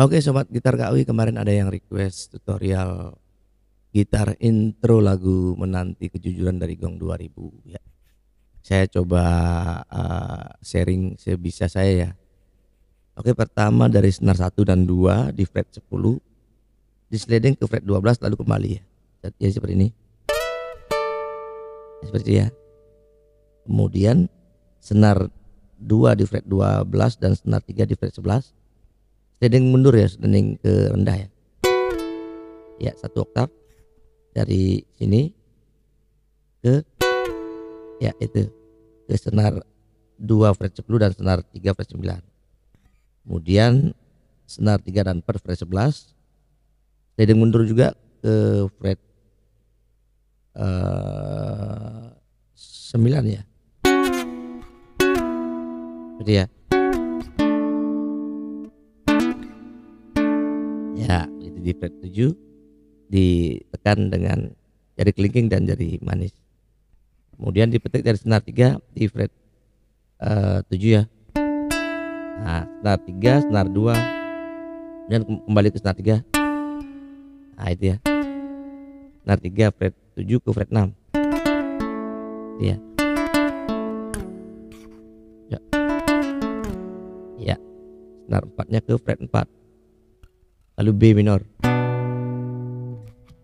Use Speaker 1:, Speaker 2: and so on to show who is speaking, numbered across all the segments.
Speaker 1: Oke sobat gitar KUI kemarin ada yang request tutorial gitar intro lagu Menanti Kejujuran dari Gong 2000 ya. Saya coba uh, sharing sebisa saya ya. Oke pertama dari senar 1 dan 2 di fret 10 di sliding ke fret 12 lalu kembali ya. Jadi seperti ini. Seperti ya. Kemudian senar 2 di fret 12 dan senar 3 di fret 11 sliding mundur ya sliding ke rendah ya. Ya satu oktav dari sini ke ya itu ke senar 2 fret 10 dan senar 3 fret 9 kemudian senar 3 dan 4 fret 11 sliding mundur juga ke fret uh, 9 ya. Jadi ya ya itu di fret 7 ditekan dengan jari kelingking dan jari manis. Kemudian dipetik dari senar 3 di fret uh, 7 ya. Nah senar 3 senar 2 kemudian kembali ke senar 3 nah itu ya. Senar 3 fret 7 ke fret 6 ya. Ya. Ya. Senar 4 nya ke fret 4 lalu B minor.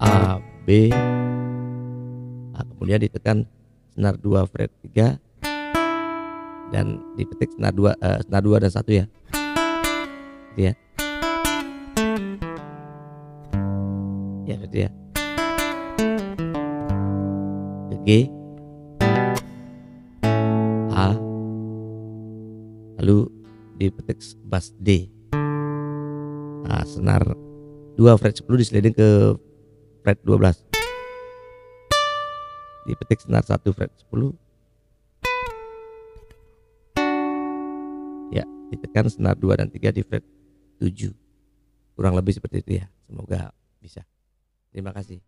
Speaker 1: A B. Nah, kemudian ditekan senar 2 fret 3 dan dipetik senar 2 uh, eh, senar 2 dan 1 ya. Gitu ya. Ya gitu ya. G A. Lalu dipetik bass D nah, senar. 2 fret 10 disliding ke fret 12 dipetik senar 1 fret 10 ya ditekan senar 2 dan 3 di fret 7 kurang lebih seperti itu ya. Semoga bisa. Terima kasih